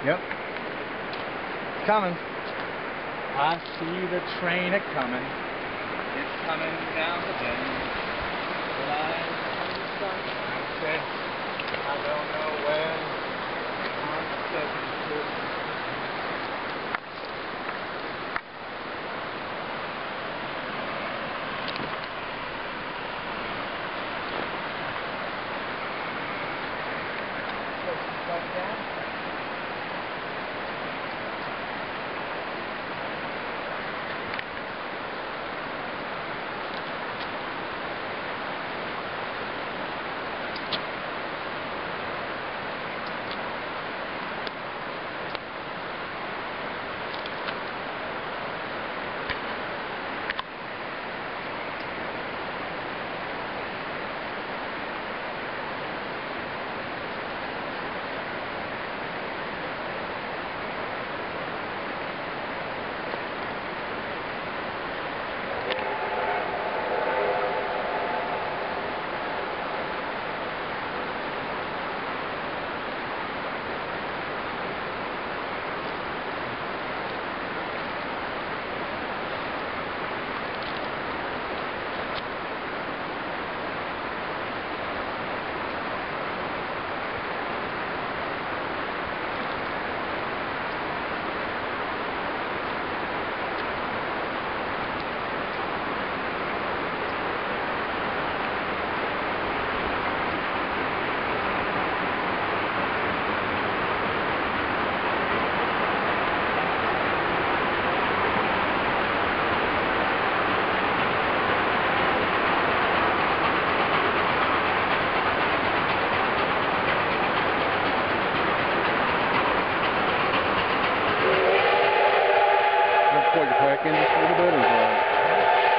Yep. Coming. I see the train a coming. It's coming down the bend. But I. I don't know when. I'm setting to. Like that. plug the pack in just a little bit. And, uh,